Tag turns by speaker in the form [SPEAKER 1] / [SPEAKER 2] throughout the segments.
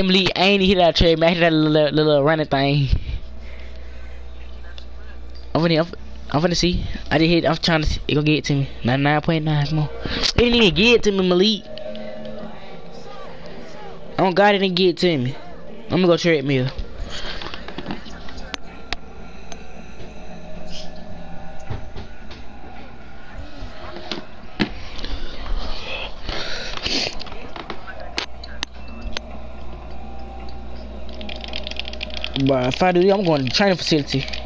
[SPEAKER 1] Emily, I ain't hit that trade, man. Hit that little, little, little running thing. I'm finna, I'm, I'm finna see. I did hit. I'm trying to. See. It gonna get it to me. 99.9. Come on. It didn't even get to me, Malik. Oh God, it didn't get to me. I'm gonna go trade treadmill. But if I do, I'm going to the training facility.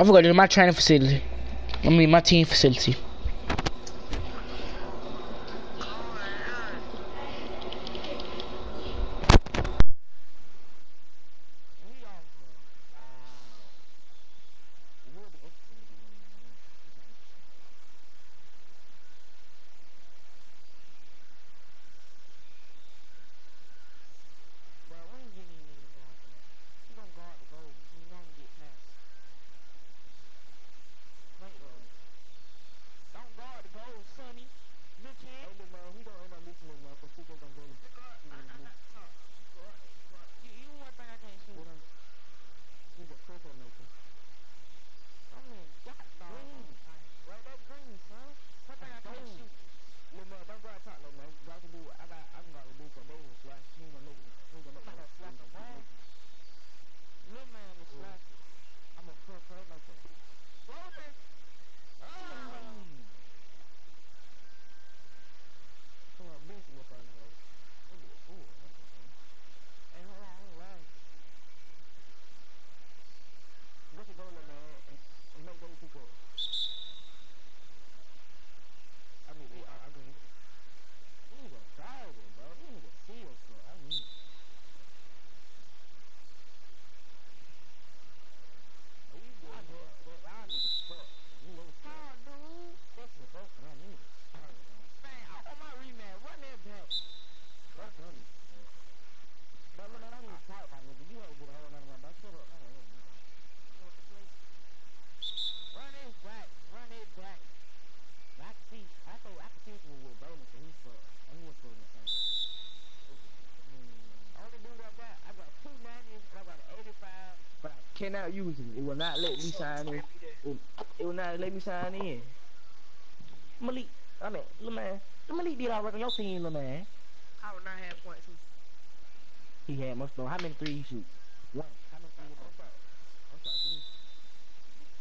[SPEAKER 1] I forgot to my training facility. I mean my team facility.
[SPEAKER 2] Cannot use it. It will not let me sign in. It will, not let me sign in. Malik, I mean, little man, Malik did all right on your team, little man.
[SPEAKER 3] I would not have points.
[SPEAKER 2] He had must know how many threes he shoot. One. How many threes?
[SPEAKER 3] I'm sorry.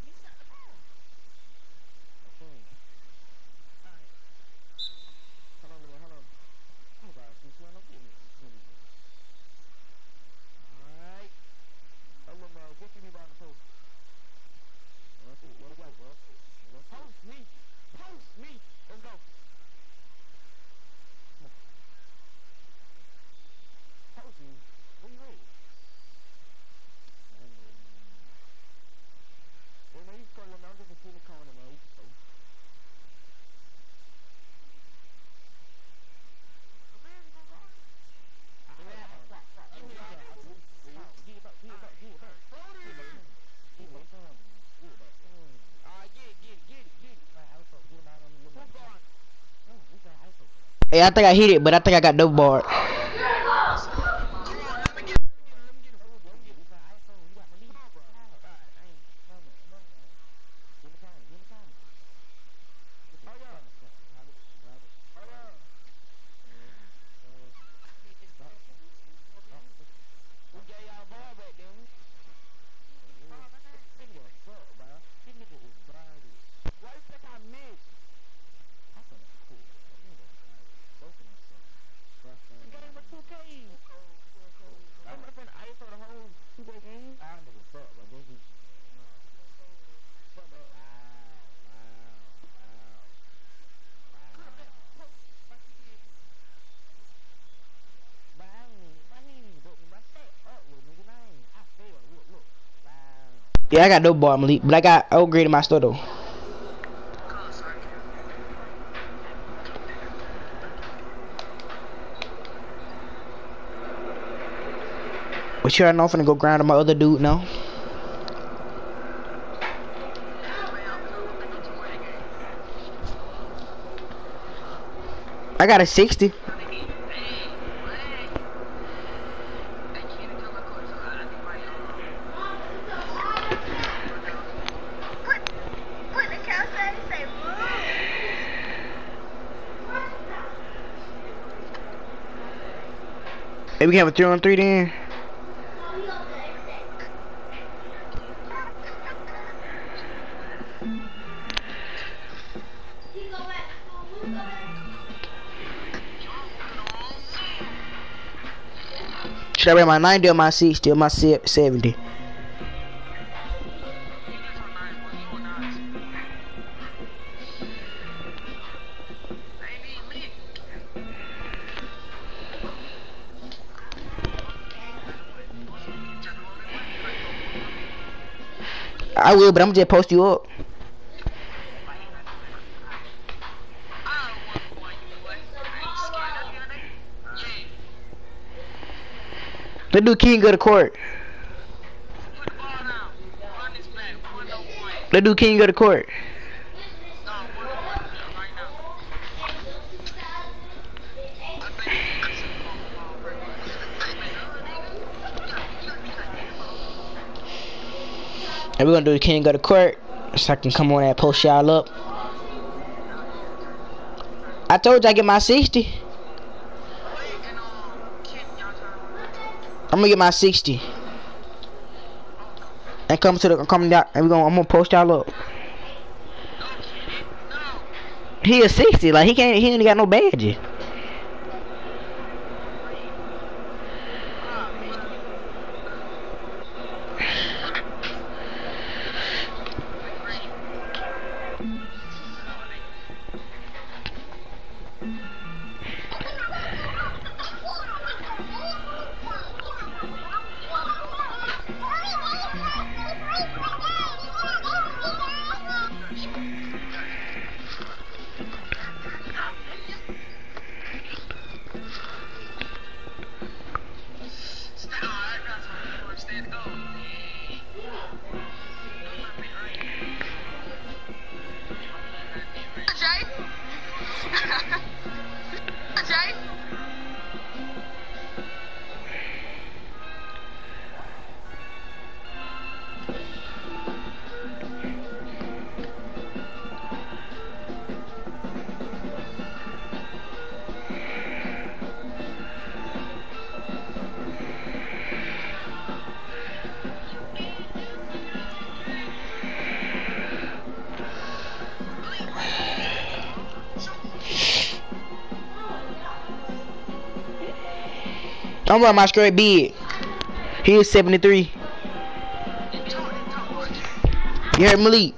[SPEAKER 3] He shot the ball.
[SPEAKER 2] Okay.
[SPEAKER 3] Alright.
[SPEAKER 2] Hold on, hold on. Oh God, she's swinging up with me. Alright. Oh, little man, get me by the post. Let's go, let's go, bro. Let's go.
[SPEAKER 3] Post me. Post me. Let's go.
[SPEAKER 2] Post me. Where you at? Well, man, you can call him out. I'm just in the corner, man. We can post.
[SPEAKER 3] The man's gonna go. Alright, get it, get it, get it, get it. Who's going?
[SPEAKER 1] Hey, I think I hit it, but I think I got double barred.
[SPEAKER 4] Yeah, I got no bar, Malik, but I got I upgraded my store though. But you already know I'm go grind on my other dude now. I got a 60.
[SPEAKER 5] What the cow said? Say moo.
[SPEAKER 4] Maybe we can have a 3 on 3 then. Should I wear my 90 or my 60 or my 70? Will, but I'm just post you up. Let do King go to court. Let do King go to court. And we're gonna do the King go to court so I can come on and post y'all up. I told you I get my 60. I'm gonna get my 60. And come to the come down and we gonna I'm gonna post y'all up. He is 60, like he can't he ain't got no badge. I'm running my straight bid. He is 73. You heard Malik?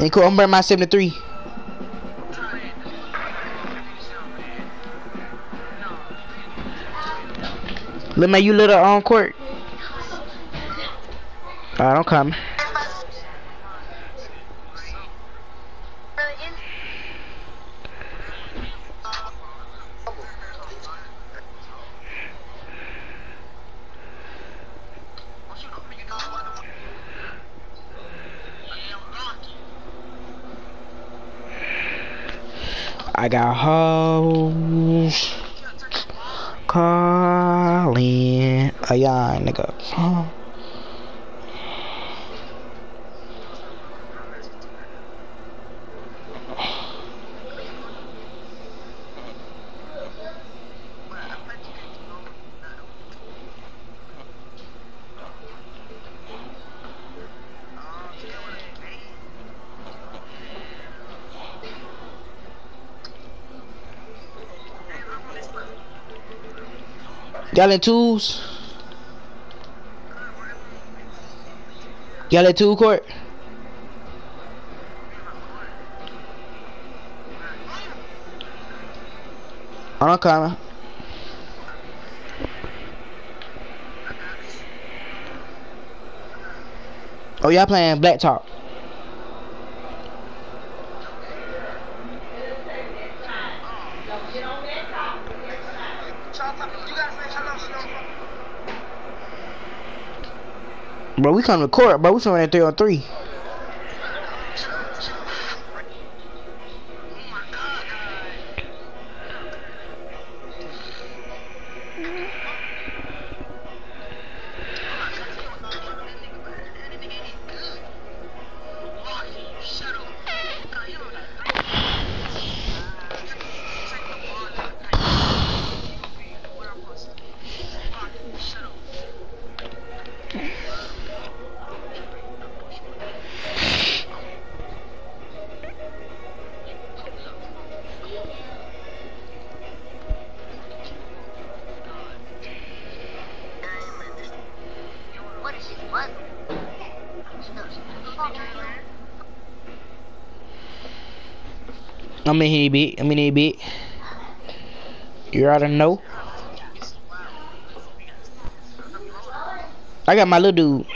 [SPEAKER 4] And cool, I'm running my 73. Let me you little on court. Alright, I'm coming. I got hoes calling oh, a young nigga. Y'all in twos? Y'all in two court? I'm coming. Oh, y'all playing Black Talk. Bro, we come to court, bro. We filming at 3 on 3. Bit. I'm in here, bit. You already know. I got my little dude.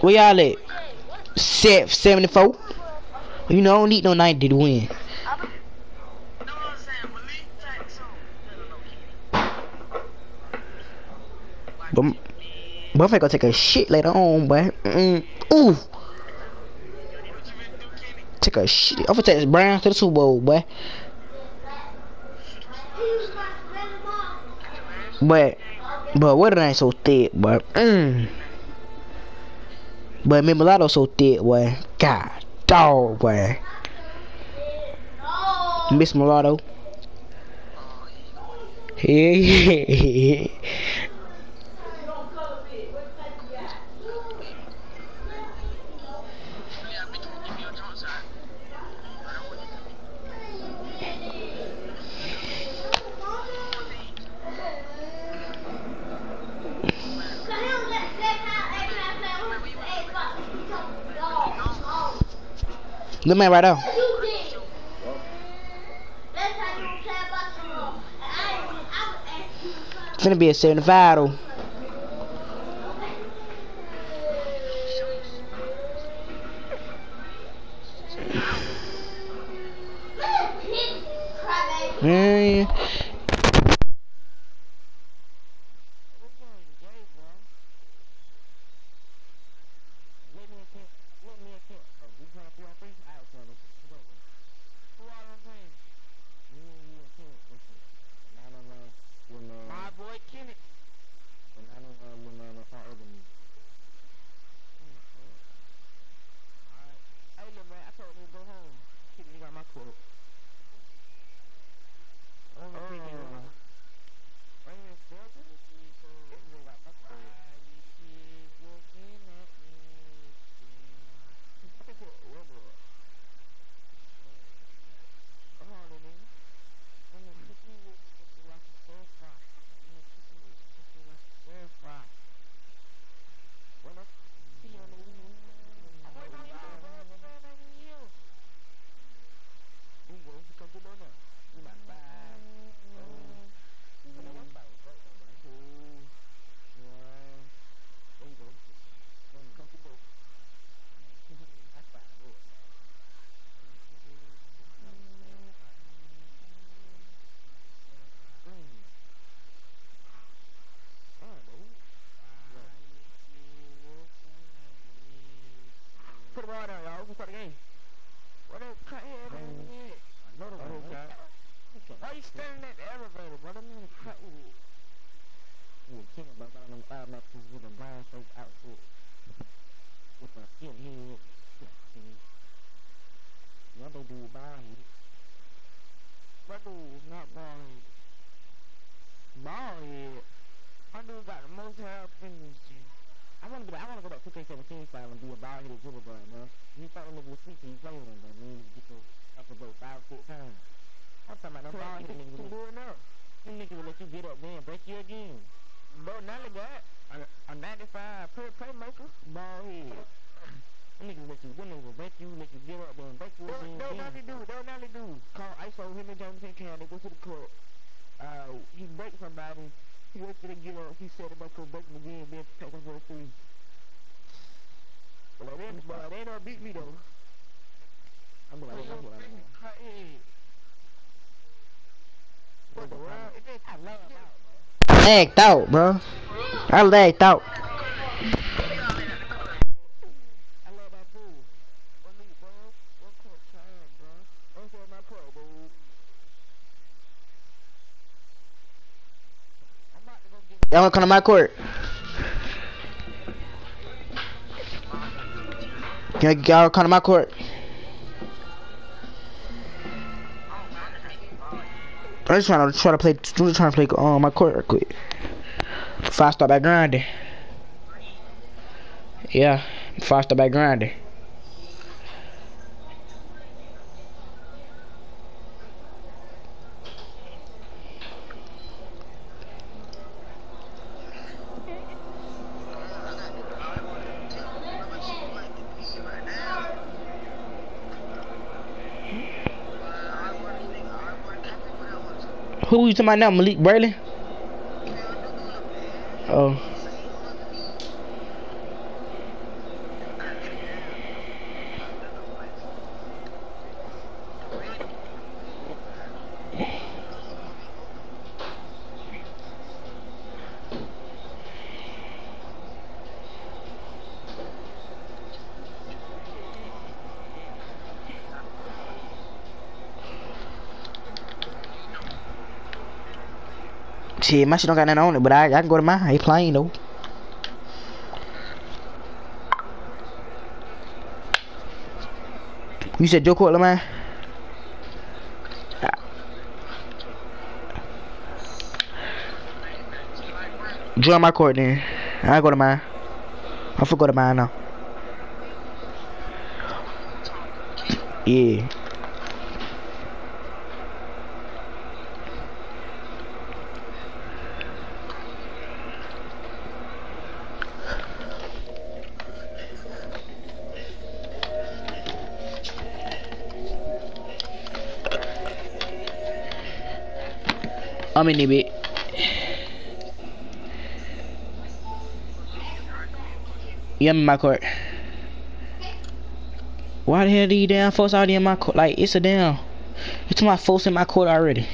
[SPEAKER 4] Where y'all at? Set 74? You know, I don't need no 90 to win. But, but I'm gonna take a shit later on, but Mm, ooh. Take a shit. I'm finna take this Brown to the Super Bowl, boy. But, but what it ain't so thick, boy. Mm. But me mulatto so thick, boy. God, dog, boy. Miss Mulatto. Yeah. Look man right gonna be a 75 though. Yeah.
[SPEAKER 3] Let me a tent. Let me a tent. Oh, we playing three on three? Alright, son. It's it's over. Who all them playing? Me and you and Kenneth. Listen. Nine on nine. With man. My boy Kenneth. And nine on nine with man. That's all other me. Alright. Hey, look, man. I told him to go home. Keep me got my quote. Oh, no. Bring me a spell to the key, so you got my quote. Put the start the game. What up, cut head, man? I know the whole guy. Why you standing at the elevator, brother? Man, cut ooh. Ooh, king about on them five knuckles with a brown face outfit. With a skin head. Y'all don't do bald head. What dude is not bald head? Bald head? My dude got the most hair in this gym. I wanna go back. I wanna go back to 2K17 style and do a ball hit dribble guard, man. You thought them niggas was sweet till you play with them, but you get your up about five, six times. I'm talking about them ball hit niggas. You do it now. Them niggas will let you get up there and break you again. Bro, not like that. A, a 95 play, playmaker, ball head. Them niggas let you, niggas will break you, let you get up there and break you again. They'll not do, they'll not do. Call ISO, him and James can they go to the court. Uh, he break somebody, he He went to the get up. He said about to break him again, then take him for a three. But they didn't, but they didn't beat me though. I'm that's I'm doing. What the world? It did I love out, bro.
[SPEAKER 5] Lagged out, bro. I lagged out.
[SPEAKER 3] I love that fool. What me, bro? What court time, bro? Don't say my court, bro. I'm about to go
[SPEAKER 5] Y'all wanna come to my court? Can y'all come to my court? I'm just trying to try to play. Just trying to play on my court real quick. Before I start back grinding. Yeah, before I start back grinding. Who you talking about now? Malik Braylon? Oh. Shit, my shit don't got nothing on it, but I, I can go to mine. Ain't playing though. You said Joe Court, man? Join my court then. I go to mine. I forgot go to mine now. Yeah. I'm in bit. Yeah, I'm in my court. Why the hell do you damn folks already in my court? Like, it's a damn. It's my folks in my court already.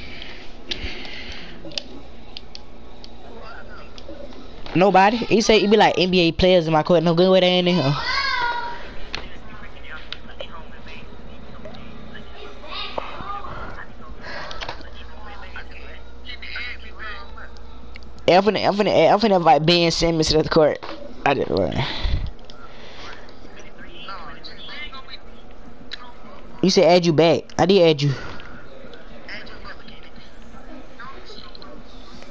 [SPEAKER 5] Nobody. He say it be like NBA players in my court. No good way they in here. I'm finna, I'm finna, I'm finna invite Ben Simmons to the court. I didn't what? You said add you back. I did add you.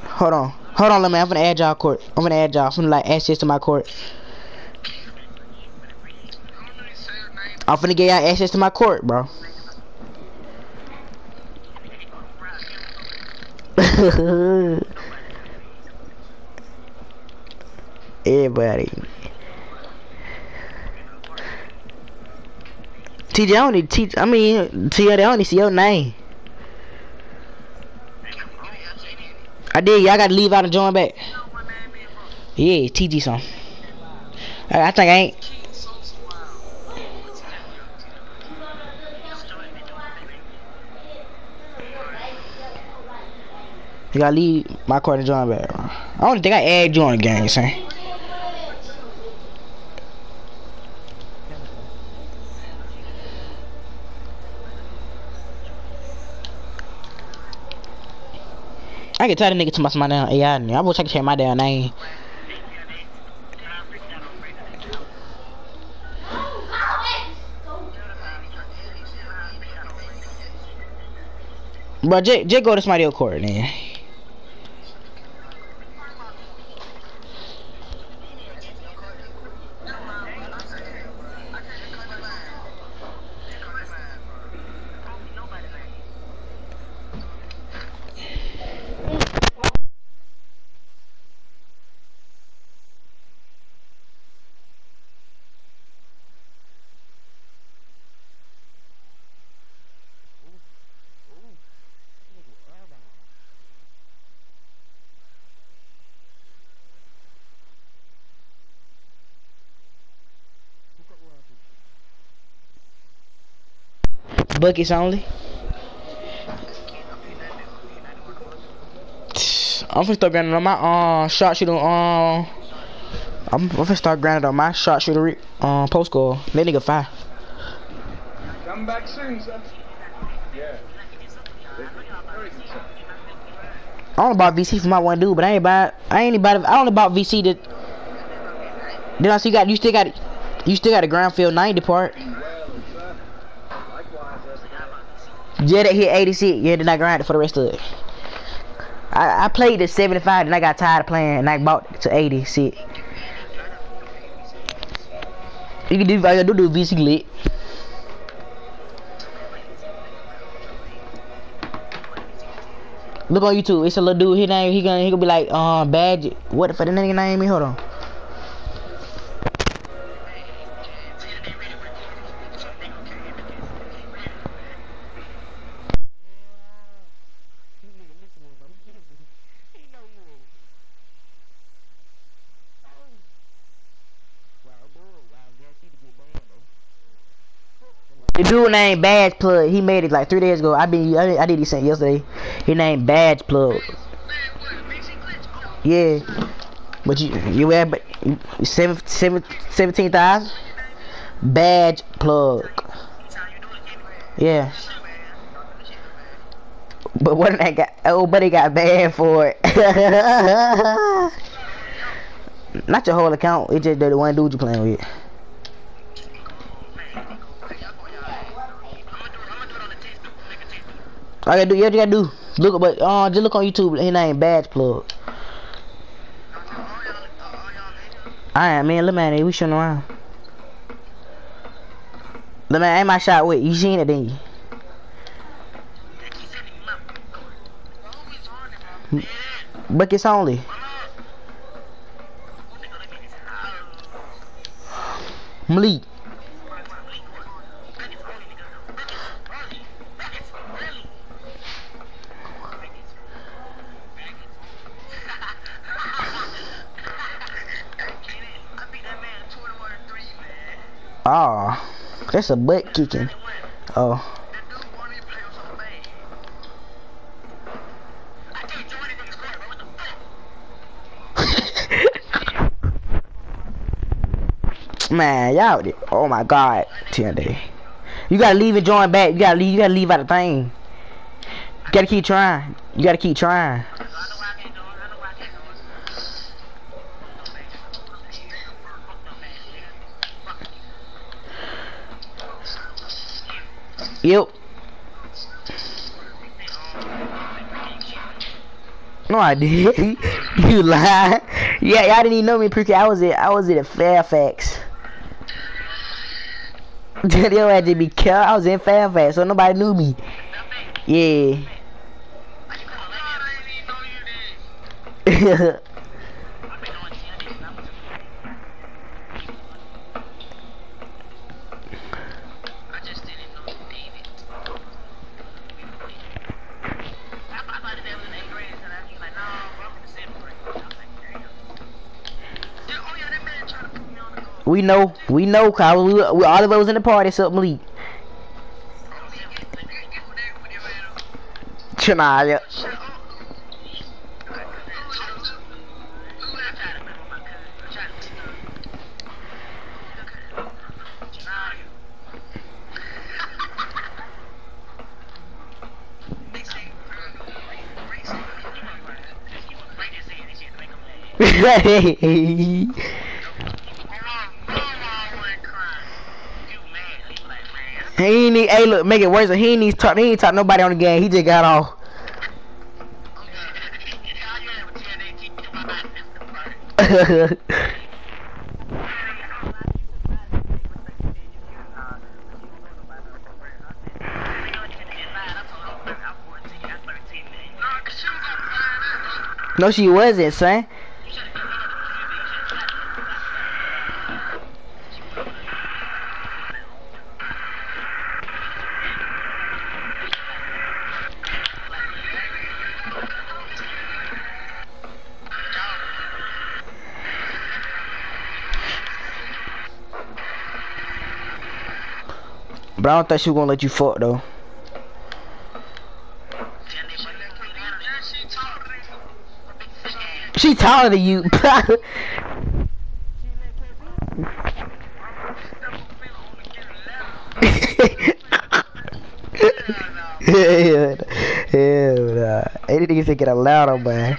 [SPEAKER 5] Hold on. Hold on, let me. I'm finna add y'all court. I'm finna add y'all. I'm finna like access to my court. I'm finna get y'all access to my court, bro. Everybody. TJ, I only teach. I mean, TJ, I only see your name. I did. Y'all gotta leave out and join back. Yeah, TG song. I, I think I ain't. You gotta leave my court and join back. I don't think I add you on the game, son. I can tell the nigga to my my damn AI. I wish I could change my damn name. But J, J go to somebody court, man.
[SPEAKER 6] Buckets only. I'm gonna start grinding on my uh shot shooter um I'm, I'm gonna start grinding on my shot shooter re- um post score. That nigga fire.
[SPEAKER 7] Come back soon, son. Yeah. Very good, son.
[SPEAKER 6] I don't about VC for my one dude, but I ain't about I ain't about I don't about VC that. Then I see you got you still got you still got a ground field 90 part. Yeah, that hit 86. Yeah, then I grinded for the rest of it. I, I played at 75, and I got tired of playing, and I bought to 86. You can do, gotta do, do VC lit. Look on YouTube. It's a little dude. His name. He gonna. He gonna be like, um, badge. What fuck the nigga name? Me. Hold on. The dude named Badge Plug. He made it like three days ago. I been. I, did- I did his sent yesterday. He named Badge Plug. Yeah. But you you at but seven seven seventeen thousand? Badge plug. Yeah. But what that got oh buddy got banned for it. Not your whole account, it's just the one dude you playing with. You gotta do, Yeah, you gotta do, look, but uh, just look on YouTube. His name Badge Plug. Alright, man, look, man, we shooting around. Look, man, ain't my shot with you seen it, didn't you? Buckets only. Malik. That's a butt kicking. Oh. Man, y'all, oh my god, TND. You gotta leave and join back. You gotta leave. You gotta leave out the thing. You gotta keep trying. You gotta keep trying. Yep. No, I did. you lie. Yeah, y'all didn't even know me pre I was at I was at Fairfax. Yo had to be careful. I was in Fairfax, so nobody knew me. Yeah. we know, we know, Kyle. We, we all of us in the party, except Malik. Chanaya. He ain't need, hey look, make it worse. He ain't need talk. He ain't talk nobody on the game. He just got off. no, she wasn't, son. But I don't think she was gonna let you fuck though.
[SPEAKER 4] She taller than you. yeah, yeah, yeah. Anything you get a louder man.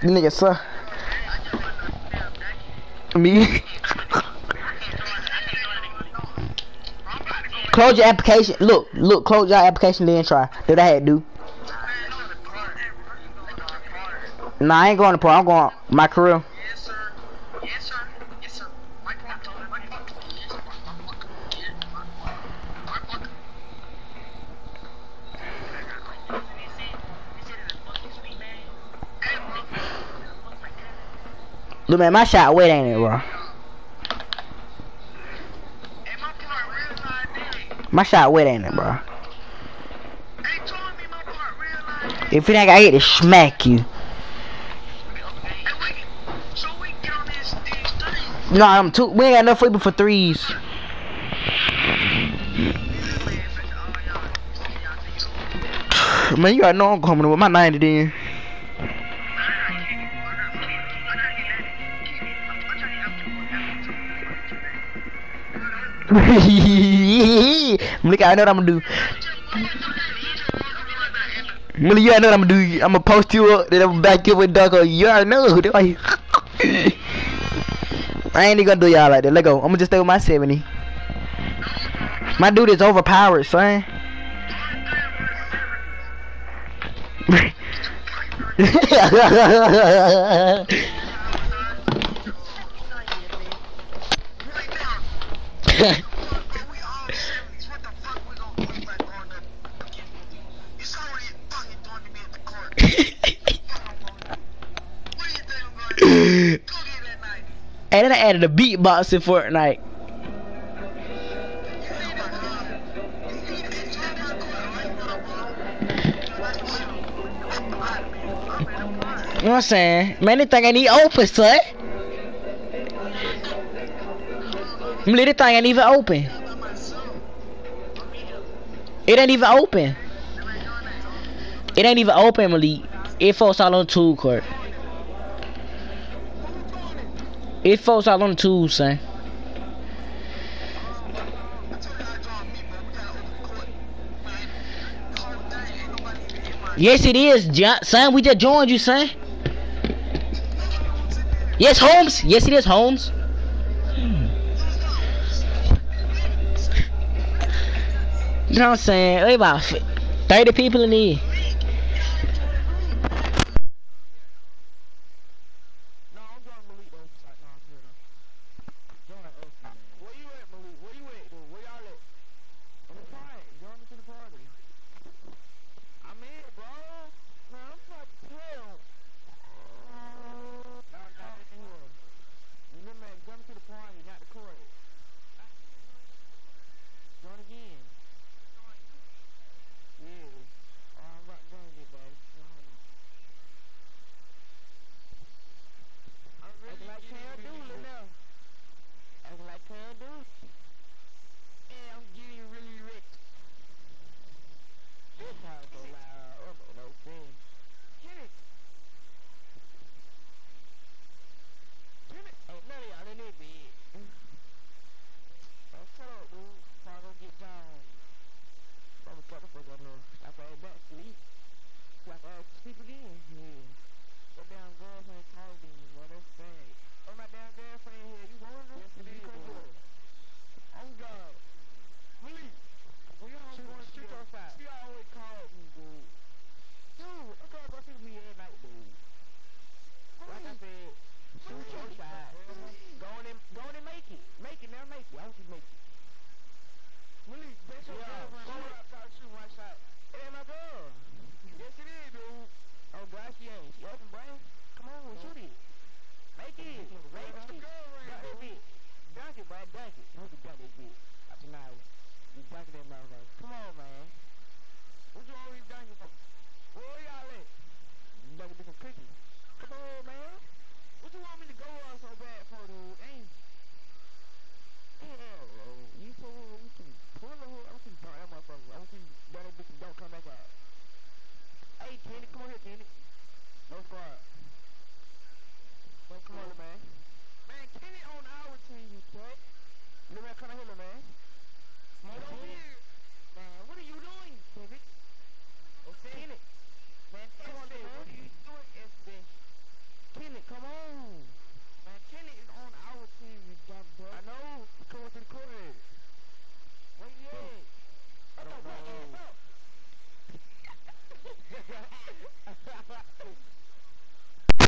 [SPEAKER 4] Braylon? Nigga, sir. Me? close your application. Look, look, close your application, then try. That I had to do. Nah, I ain't going to pro. I'm going my career.
[SPEAKER 6] Yes, sir. Yes, sir. Yes, sir. Mike Park. Mike Park. Yes, sir. Mike Park. Yes, Mike Park.
[SPEAKER 4] Man, my shot wet, ain't it, bro?
[SPEAKER 6] My
[SPEAKER 4] shot wet, ain't it, bro? If it ain't, I get to smack you. No, I'm too. We ain't got enough people for threes. Man, you gotta know I'm coming with my 90 then. Look, I know what I'm gonna do. Millie, you already know what I'm gonna do. I'm gonna post you up, then I'm gonna back you up with Duck. You already know. Like- I ain't even gonna do y'all like that. Let go. I'm gonna just stay with my 70. My dude is overpowered, son. and then I added a beatbox in Fortnite. You know what I'm saying? Man, they think I need open, son. Man, they think I ain't even open. It ain't even open. It ain't even open, Malik. It falls all on the tool court. It falls out on the tool, son. Yes, it is. Son, we just joined you, son. Yes, Holmes. Yes, it is, Holmes. You know what I'm saying? They about 30 people in here.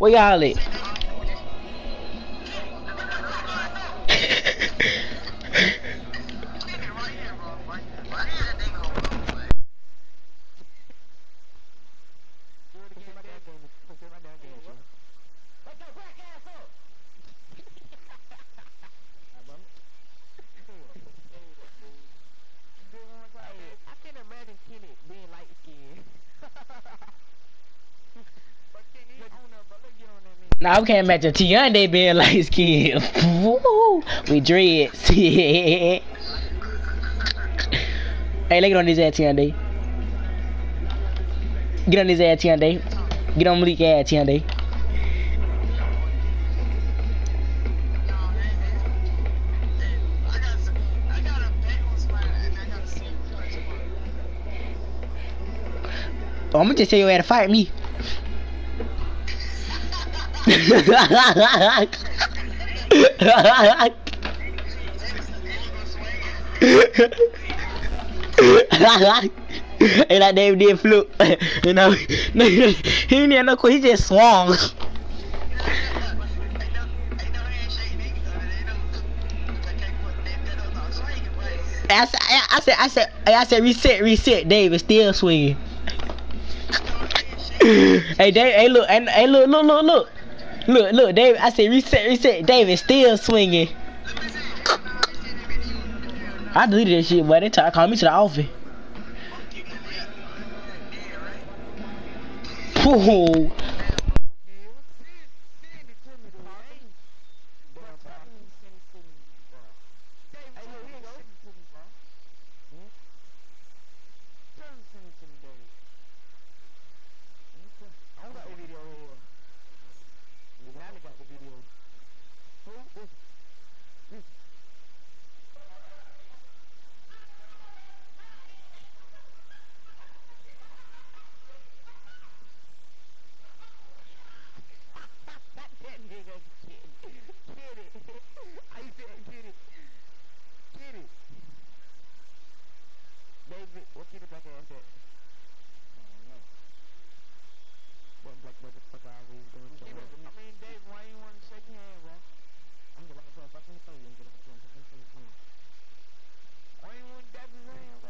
[SPEAKER 3] Y'all at?
[SPEAKER 1] Do it again, my damn game. Put my damn game, bro. Wake your black ass up! I can imagine Kenny being light skinned. but Kenny, on there, but look, get
[SPEAKER 5] we can't imagine Tiande being light skinned. We dreads. hey, look on his ass, Tiande. Get on his ass, Tiande. Get on Malik ass, Tiande. Oh, I'm gonna just tell you how to fight me. And that Dave did flip. you know, he didn't know he just swung. I said, I said, I said, I reset, reset. Dave is still swinging. hey, Dave, hey, look, hey, look, look, look, look, look, look, Dave. I said, reset, reset. Dave is still swinging. I deleted that shit, but they tried to call me to the office. Ooh.
[SPEAKER 1] David, what you the black ass at? What black motherfucker always going to I mean, Dave, why you want to shake hands, bro? I'm gonna like a fucking face. I'm gonna like a fucking face. Why you want to dab his hand, bro?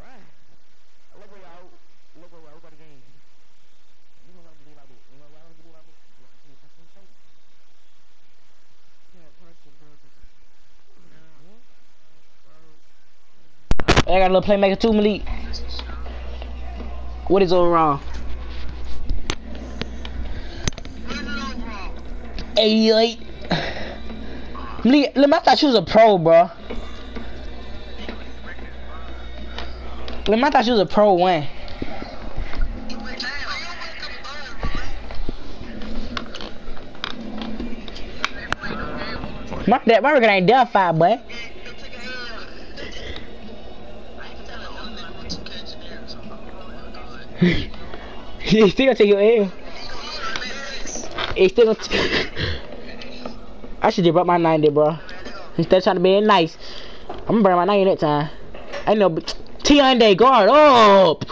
[SPEAKER 1] Right. Look where y'all, look where y'all got the game. You know what to do like this. You know what to do like this. You want to see fucking face. Yeah, punch your brother.
[SPEAKER 5] I got a little playmaker too, Malik. What is going wrong? Hey, like, Malik, Lim, I thought you was a pro, bro. Lim, I thought you was a pro one. My, that, my record ain't done five, boy. He still gonna take your L. He still gonna. I should just brought my 90, bro. Instead of trying to be nice, I'm gonna bring my 90 that time. I know, but T guard up.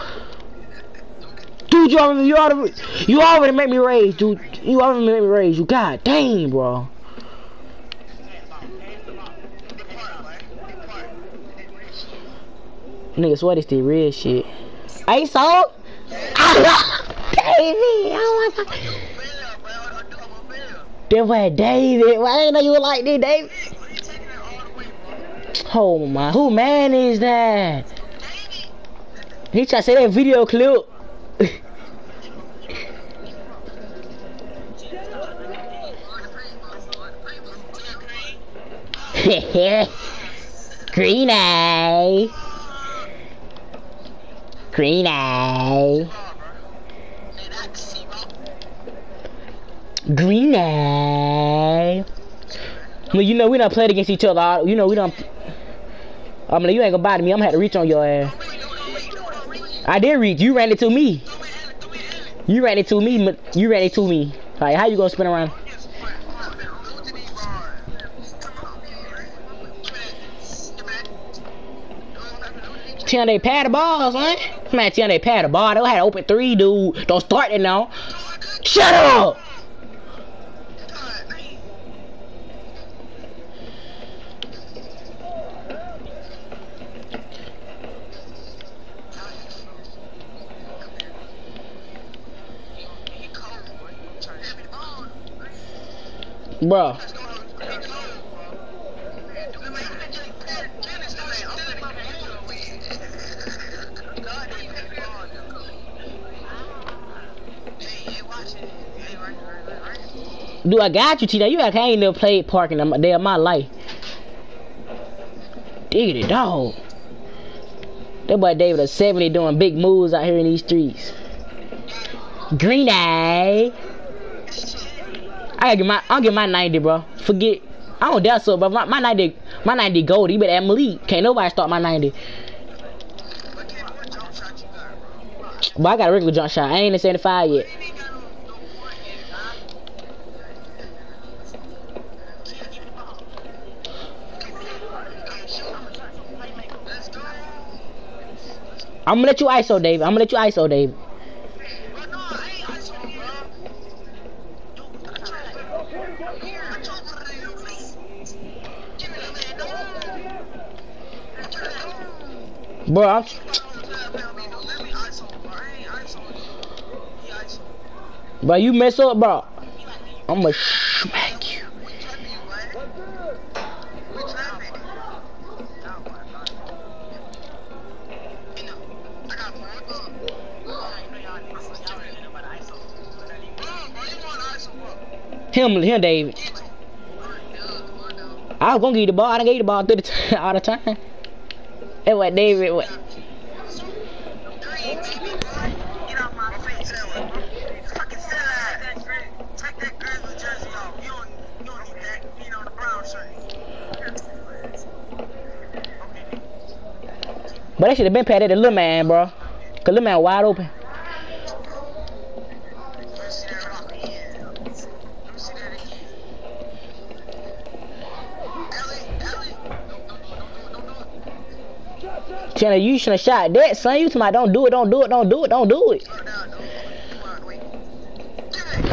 [SPEAKER 5] Dude, you already, you already, you already make me rage, dude. You already make me rage. You god damn, bro. Nigga, swear this the real shit. Hey, so? David, oh my god. That was David. Why didn't know you like this, David? Oh my, who man is that? He tried to say that video clip. Green eye. Green eye. Green eye. Well, you know we don't play against each other. You know we don't. I'm like, you ain't gonna bother me. I'm gonna have to reach on your ass. I did reach. You ran it to me. You ran it to me. You ran it to me. Like, how you gonna spin around?
[SPEAKER 4] Ten they pad the balls, man. Man, ten they pad the ball. They had open three, dude. Don't start it now. Shut up. Bro. Dude, I got you, T. You like I ain't never played parking a day of my life. Diggity dog. That boy David a 70 doing big moves out here in these streets. Green eye. I get my I'll get my 90, bro. Forget I don't doubt so, but my, my 90 my 90 gold, you better Malik. Can't nobody start my 90. But I got a regular jump shot. I ain't in 75 yet. I'm gonna let you ISO, Dave. I'm gonna let you ISO, Dave. Bro, I'm, bro, you mess up, bro. I'm gonna smack you. Him, him, David. I was gonna give you the ball. I didn't give you the ball all the time. It what David what? But they should have been patted the little man, bro. Cause little man wide open. Chandler, you should have shot that, son. You to my don't do it, don't do it, don't do it, don't do it.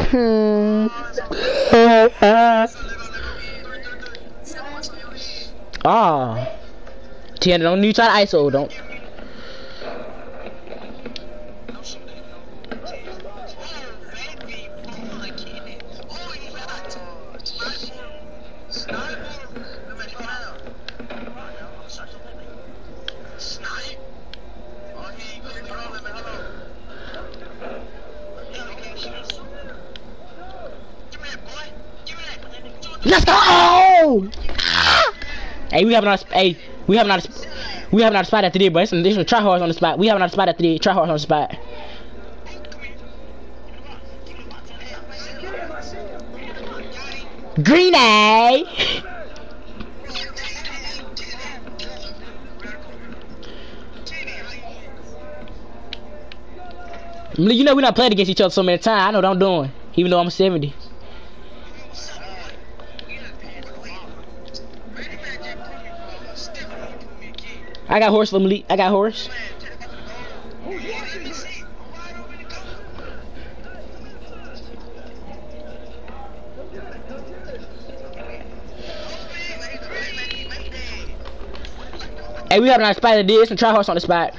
[SPEAKER 4] Hmm. Ah. Tiana, don't you try to ISO, don't. Let's go! Hey, we have not. Hey, we have not. We have not spot after this, but there's some, there's some try hards on the spot. We have not a spot after this. Try hards on the spot. Green eye. You know we not played against each other so many times. I know what I'm doing, even though I'm 70. I got horse Malik. I got horse. Hey, we have a spot of this and try horse on the spot.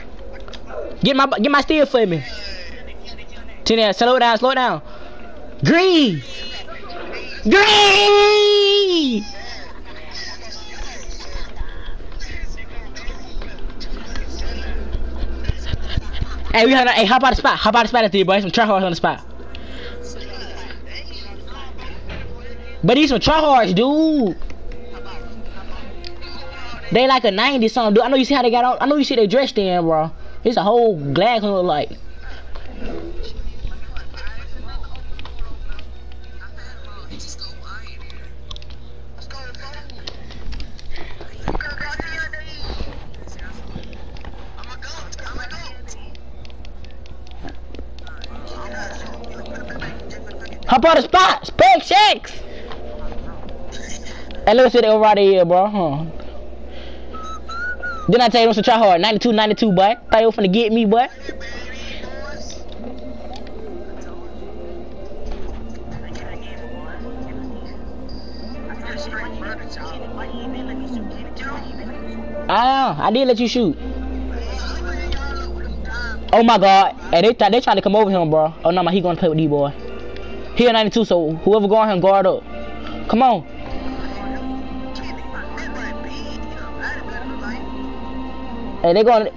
[SPEAKER 4] Get my get my steal for me. Ten slow it down, slow down. Green! Green! Hey, we have a, hey, hop out the spot. Hop out the spot at the boy. Some tryhards on the spot. But these some tryhards, dude. They like a 90 something, dude. I know you see how they got on. I know you see they dressed in, bro. It's a whole glass look like. Six. Hey, look at it over right here, bro. Huh?
[SPEAKER 5] Then I tell you, don't try hard. 92, 92, boy. Thought you was finna get me, boy. Ah, I did let you shoot. Oh my god. Hey, they, they trying to come over him, bro. Oh no, man, he gonna play with D boy. He a 92, so whoever going him, guard up. Come on. Hey, they going.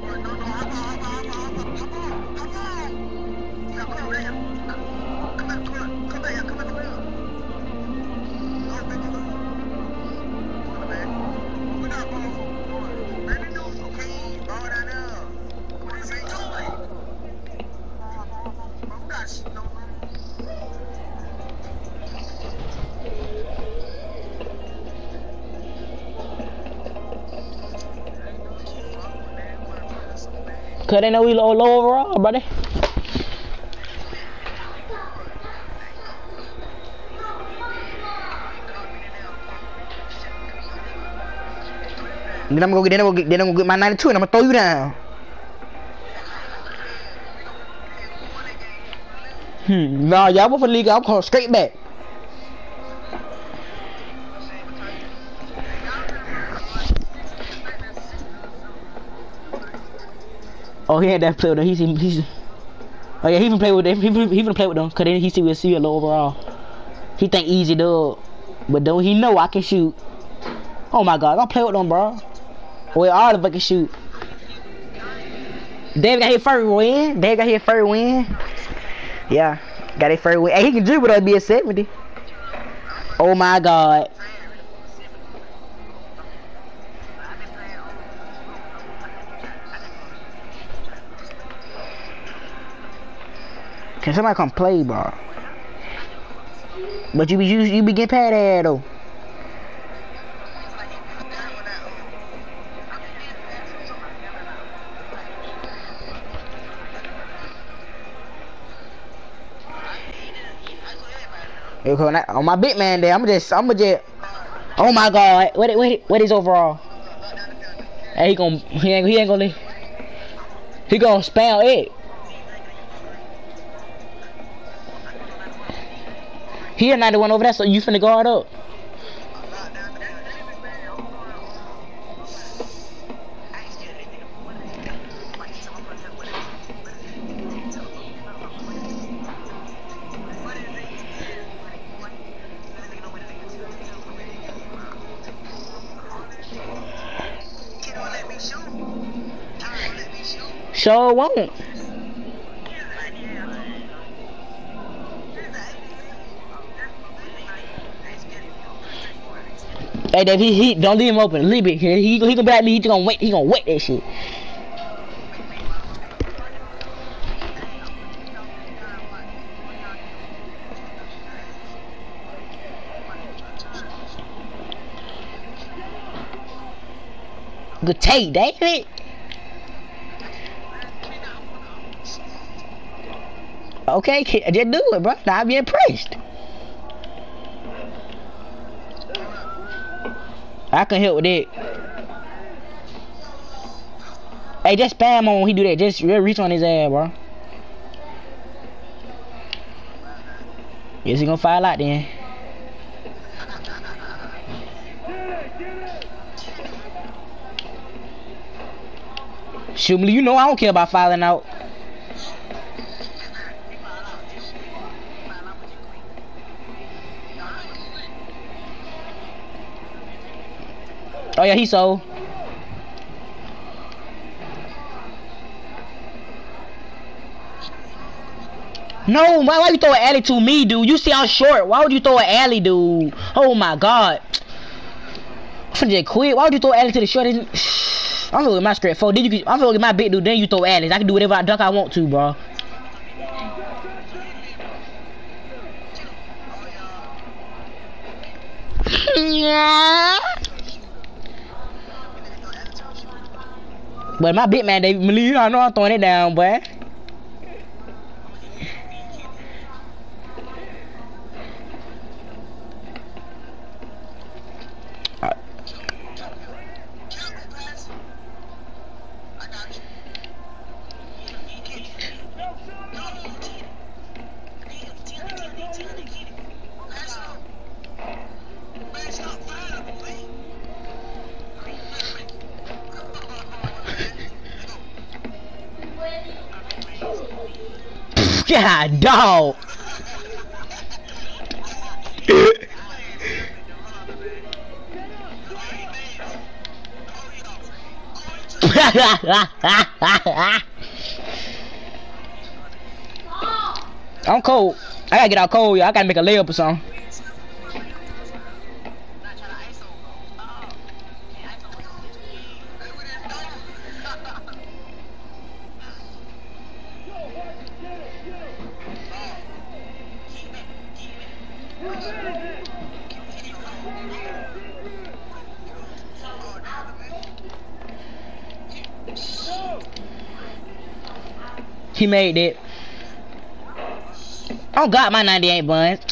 [SPEAKER 5] Cause they know we low, low overall, buddy. Then I'm gonna go get, then I'm gonna get, then I'm gonna get my 92 and I'm gonna throw you down. Hmm, nah, y'all for the league, I'm calling straight back. Oh, he had that play with them. He's, he's, oh yeah, he even play with them. He even, he even play with them. Cause then he see we'll see a low overall. He think easy dog, but don't he know I can shoot? Oh my god, don't play with them, bro. We all the fucking shoot. Dave got his first win. Dave got his first win. Yeah, got his first win. Hey, he can dribble though, be a 70. Oh my god. Can somebody come play, bro? But you be you, you be getting paid at though. On my big man there, I'm just, I'm just, oh my god, what, what, what is overall? Hey, he gon' he ain't, he ain't gonna, he gonna spam it. He a 91 over there, so you finna guard up. Sure won't. Hey, Dave, he, he don't leave him open. Leave it. He he, he gonna be like me. He gonna wait. He gonna wait that shit. Good take, David. Okay, just do it, bro. Now I'm impressed. I can help with it. Hey, just spam on when he do that. Just reach on his ass, bro. Guess he gonna file out then. Shoot me, you know I don't care about filing out. Oh yeah, he sold. No, why, why you throw an alley to me, dude? You see I'm short. Why would you throw an alley, dude? Oh my god. I'm just quit. Why would you throw alley to the short? I'm gonna at my script four. Then you I'm gonna at my big dude. Then you throw alleys. I can do whatever I dunk I want to, bro. But my big man, David Malia, I know I'm throwing it down, boy.
[SPEAKER 1] God, dog. I'm cold. I gotta get out cold, y'all. I gotta make a layup or something. He made it. Oh God, my 98 buns.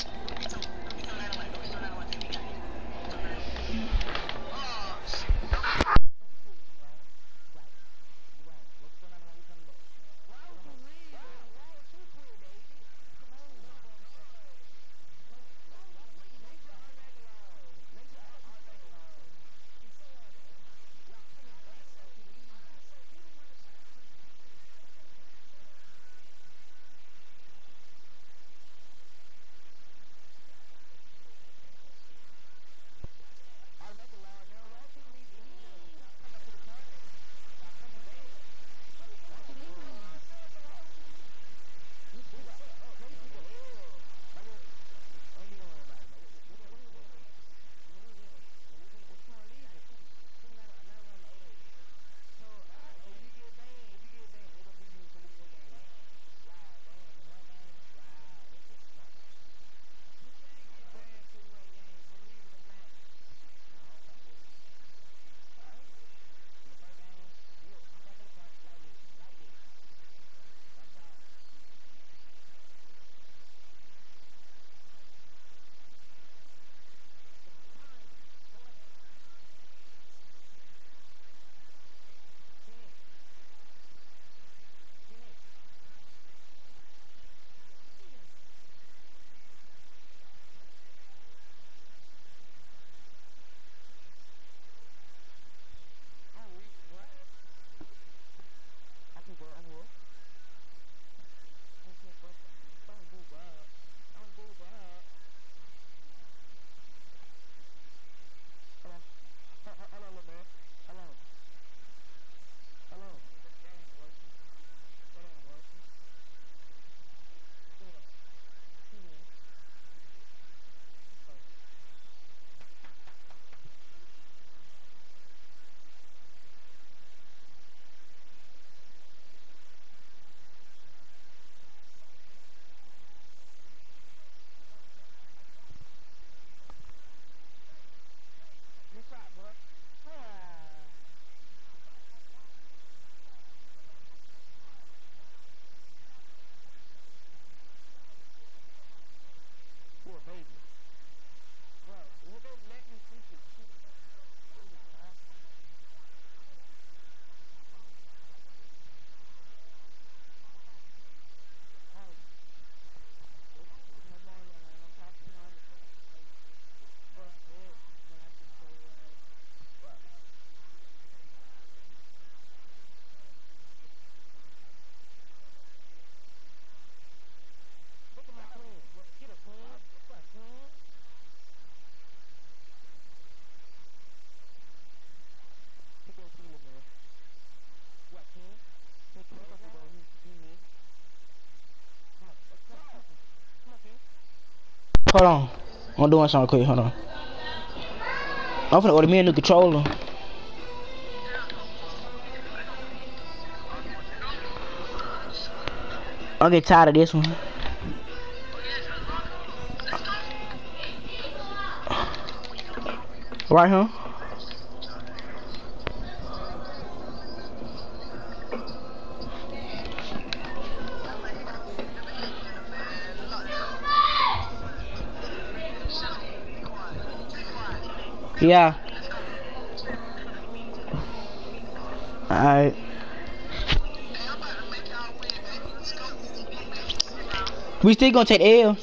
[SPEAKER 1] Hold on. I'm doing something quick. Hold on. I'm finna order me a new controller. I'll get tired of this one. Right, huh? Yeah. Alright. We still gonna take L.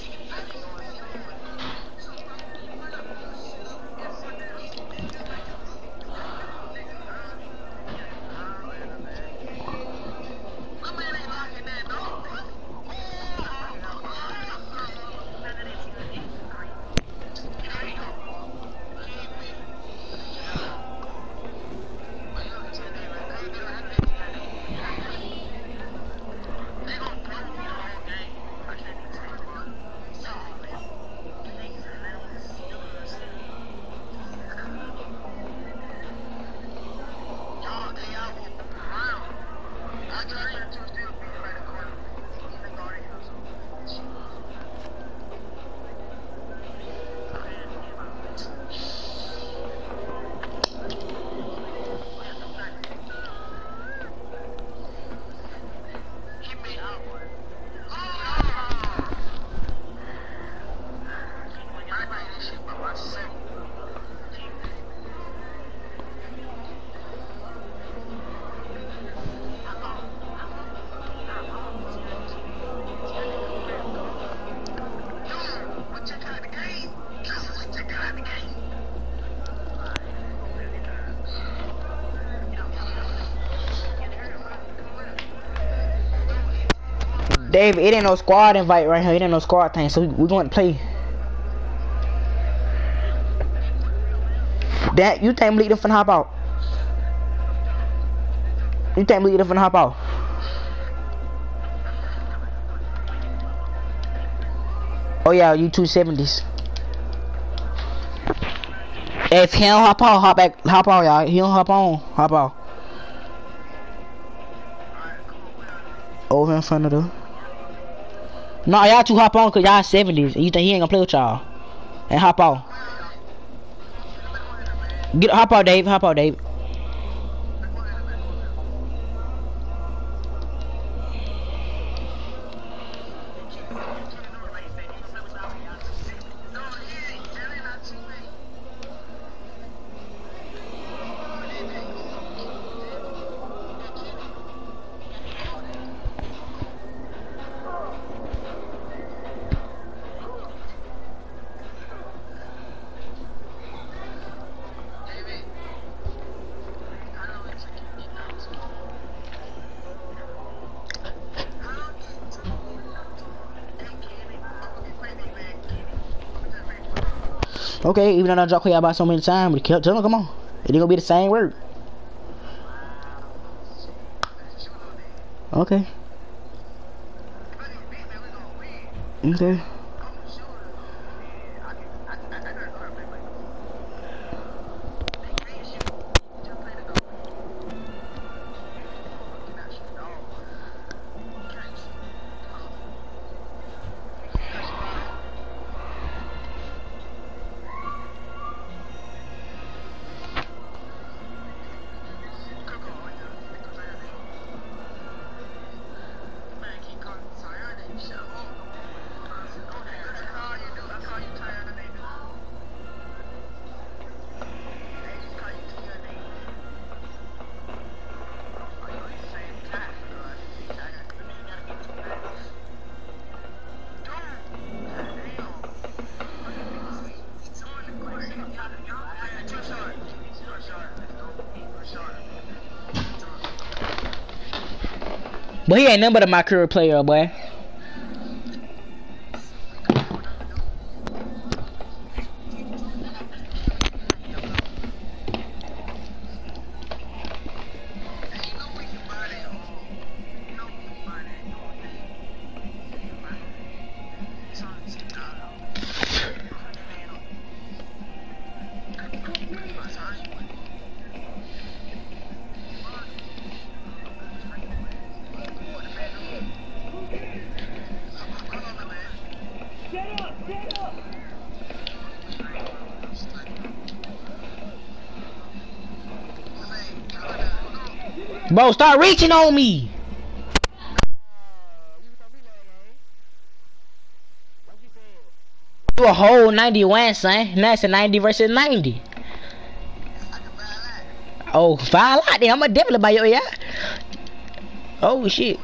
[SPEAKER 4] It ain't no squad invite right here. It ain't no squad thing, so we, we going to play. That you think Malik finna hop out? You think Malik finna hop out? Oh yeah, you two seventies. If he don't hop on, hop back, hop on, y'all. He don't hop on, hop on. Over in front of the. No, y'all two hop on cause y'all seventies. And You think he ain't gonna play with y'all? And hop on. Get hop out, Dave. Hop out, Dave. Okay, even though I dropped y'all about so many times, but kept telling him, come on. It ain't gonna be the same word. Okay. Okay. But he ain't nothing but a my career player, boy. Bro, start reaching on me. You a whole 91, son. Now it's a 90 versus 90. Oh, five lot then. I'm a definitely buy your yeah. Oh shit.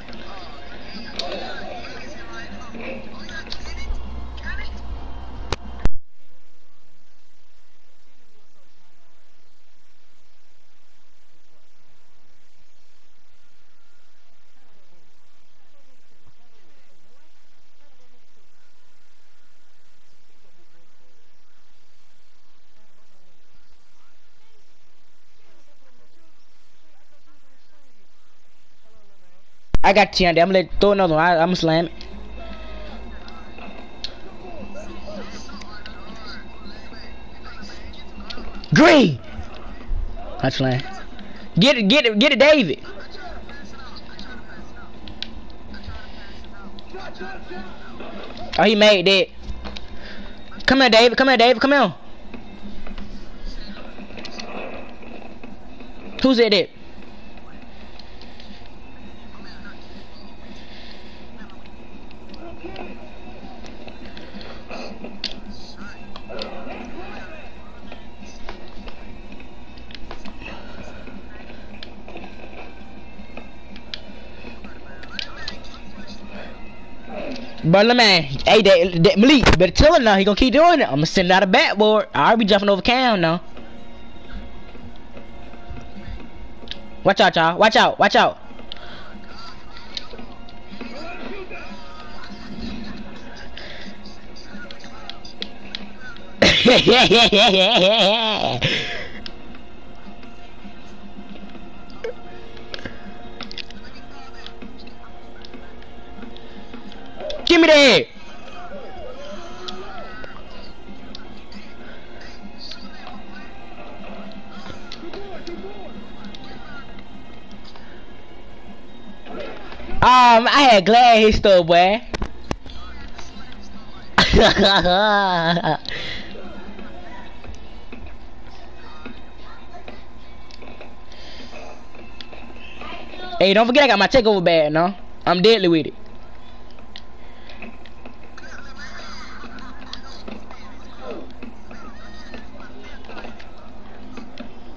[SPEAKER 4] I got 10 I'm gonna throw another one. I, I'm gonna slam it. Green! Touchline. Get it, get it, get it, David. Oh, he made that. Come here, David. Come here, David. Come here. Who's it? But the man, hey that, that Malik, better tell him now, he gonna keep doing it. I'ma send out a backboard. I'll be jumping over Cam now. Watch out y'all, watch out, watch out. yeah, yeah, yeah, yeah, yeah. Um, I had glad his stuff, boy. hey, don't forget I got my takeover bag, no? I'm deadly with it.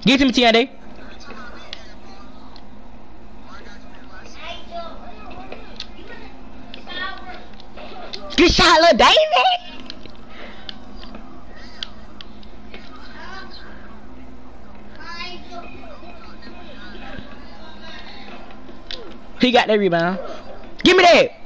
[SPEAKER 4] Get to me, Tiande. Good shot, little David. He got that rebound. Give me that.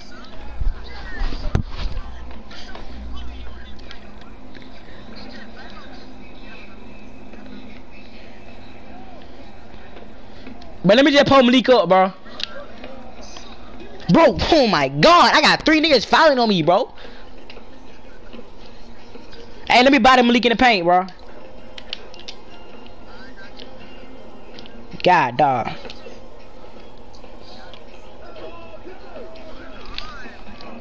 [SPEAKER 4] But let me just pull Malik up, bro. Bro, oh my god, I got three niggas fouling on me, bro. Hey, let me body Malik in the paint, bro. God, dog.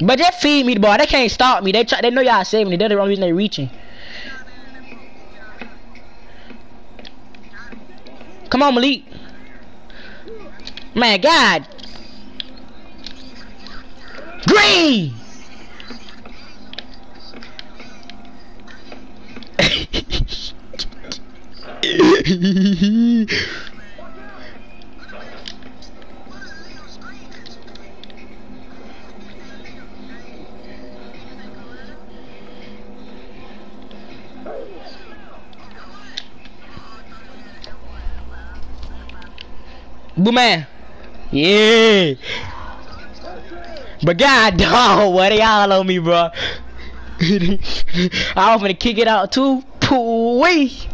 [SPEAKER 4] But just feed me, boy. They can't stop me. They try. They know y'all saving me. They're the only reason they reaching. Come on, Malik. Man, God. Green. Boo man. Yeah. But god dog, what y'all on me, bro? I was gonna kick it out too. Pooey.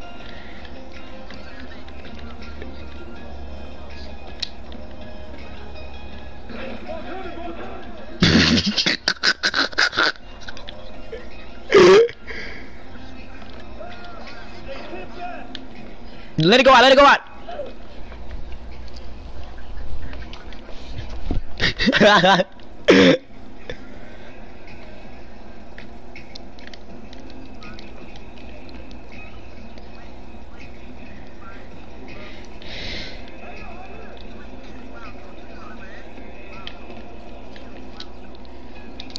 [SPEAKER 4] let it go out, let it go out.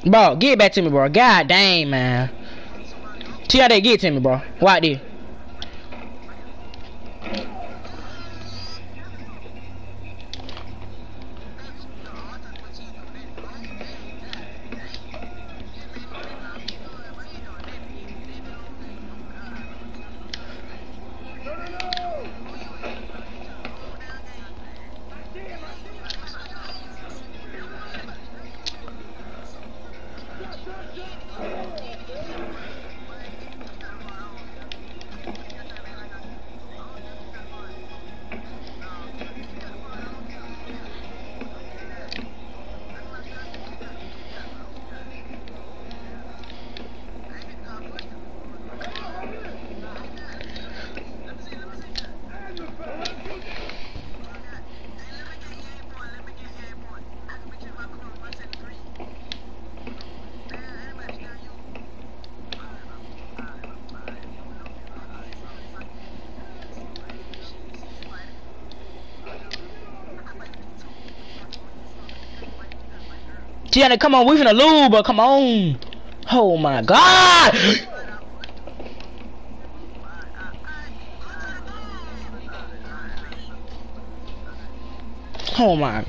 [SPEAKER 4] Bro, get back to me, bro. God damn, man. See how they get to me, bro. What there? Gianna, come on, we finna lose, but come on. Oh my god! Oh my.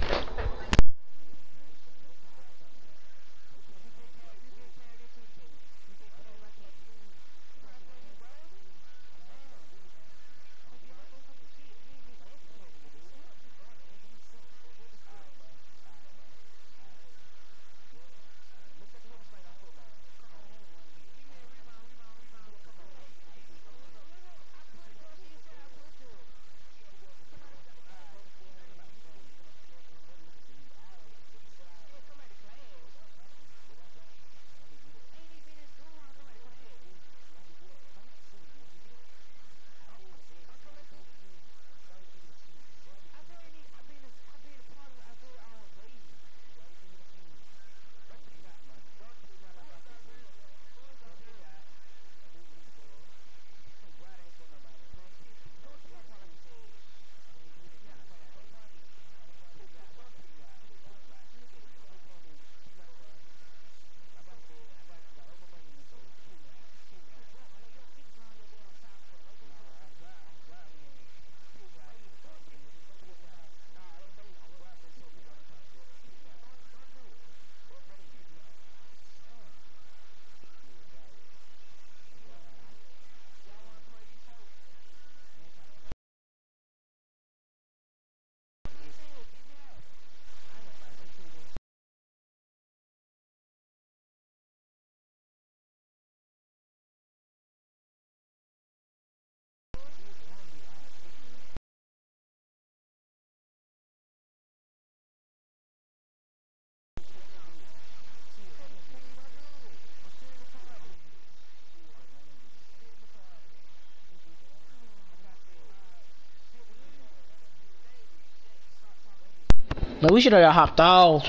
[SPEAKER 4] Man, we should have hopped off.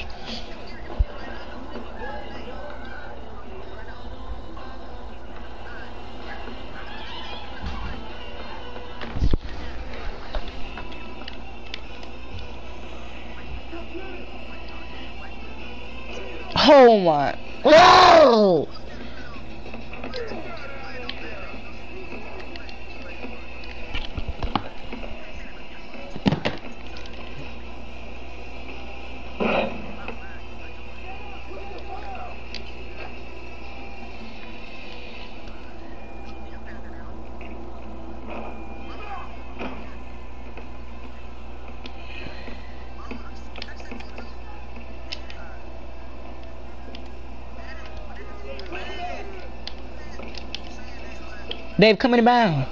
[SPEAKER 4] Oh my. Whoa! Dave, come in bound.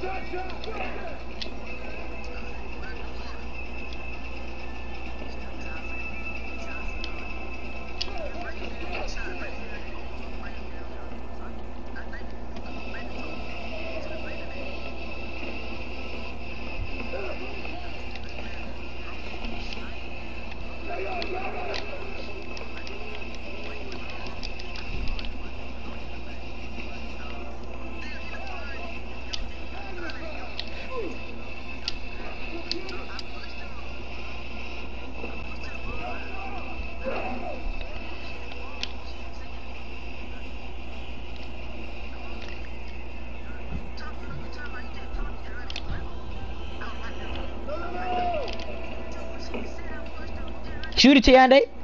[SPEAKER 4] Shoot it,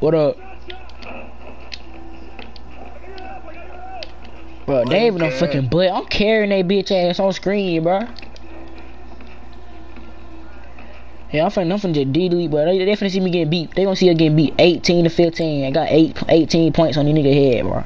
[SPEAKER 4] What up? Bro, David no
[SPEAKER 1] Okay.
[SPEAKER 4] fucking butt. I'm carrying that bitch ass on screen, bro. Yeah, I'm finna, I'm finna just delete, but they, they finna see me getting beat. They gonna see her getting beat 18 to 15. I got eight, 18 points on the nigga head, bro.